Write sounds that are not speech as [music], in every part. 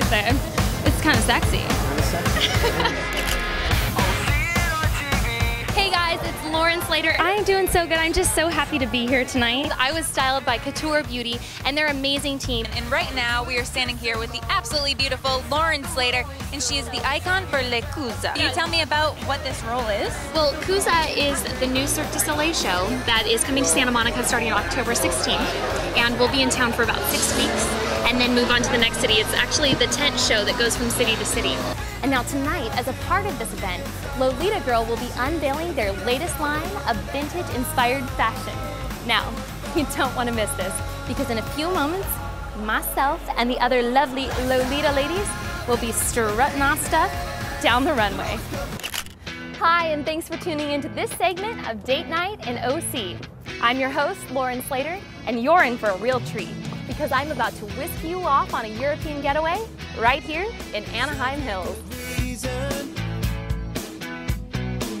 say. It's kind of sexy. [laughs] Hey guys, it's Lauren Slater. I am doing so good. I'm just so happy to be here tonight. I was styled by Couture Beauty and their amazing team. And right now, we are standing here with the absolutely beautiful Lauren Slater, and she is the icon for Le Kooza. Can you tell me about what this role is? Well, Kooza is the new Cirque du Soleil show that is coming to Santa Monica starting October 16th, and we'll be in town for about six weeks and then move on to the next city. It's actually the tent show that goes from city to city. And now tonight, as a part of this event, Lolita Girl will be unveiling their latest line of vintage-inspired fashion. Now, [laughs] you don't want to miss this because in a few moments, myself and the other lovely Lolita ladies will be strutting our stuff down the runway. Hi, and thanks for tuning into this segment of Date Night in OC. I'm your host, Lauren Slater, and you're in for a real treat because I'm about to whisk you off on a European getaway right here in Anaheim Hills.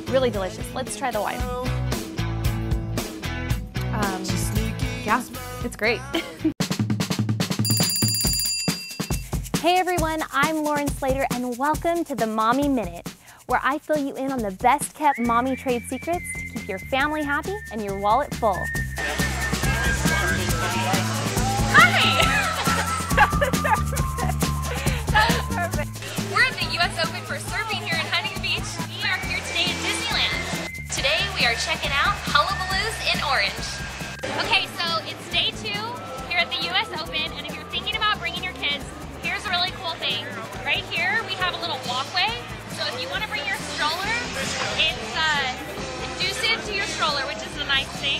Really delicious. Let's try the wine. Um, yeah, it's great. [laughs] hey everyone, I'm Lauren Slater and welcome to the Mommy Minute, where I fill you in on the best kept mommy trade secrets to keep your family happy and your wallet full. Checking out Hullabaloos in Orange. Okay, so it's day two here at the U.S. Open, and if you're thinking about bringing your kids, here's a really cool thing. Right here we have a little walkway, so if you want to bring your stroller, it's uh, conducive to your stroller, which is a nice thing.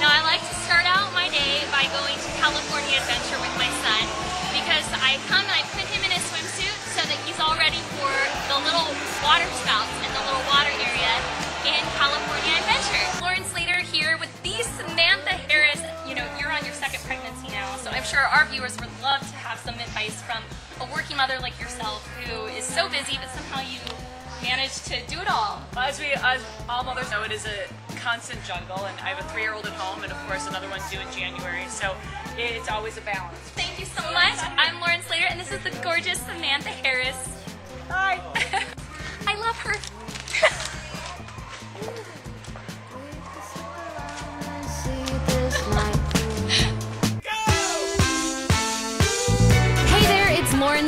Now I like to start out my day by going to California Adventure with my son because I come and I put sure our viewers would love to have some advice from a working mother like yourself who is so busy but somehow you manage to do it all. Well, as we, as all mothers know, it is a constant jungle, and I have a three-year-old at home, and of course another one's due in January, so it's always a balance. Thank you so much. I'm Lauren Slater, and this is the gorgeous Samantha Harris. Hi. [laughs] I love her.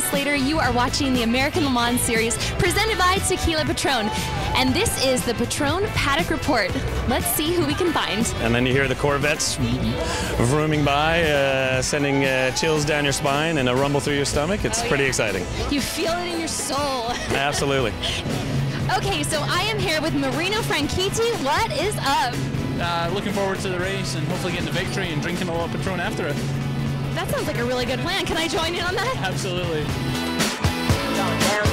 It's Lauren Slater. You are watching the American Le Mans series presented by Tequila Patron. And this is the Patron Paddock Report. Let's see who we can find. And then you hear the Corvettes vrooming by, uh, sending uh, chills down your spine and a rumble through your stomach. It's pretty exciting. You feel it in your soul. Absolutely. [laughs] Okay, so I am here with Marino Franchitti. What is up? Uh, looking forward to the race and hopefully getting the victory and drinking a little Patron after it. That sounds like a really good plan. Can I join in on that? Absolutely. downtown.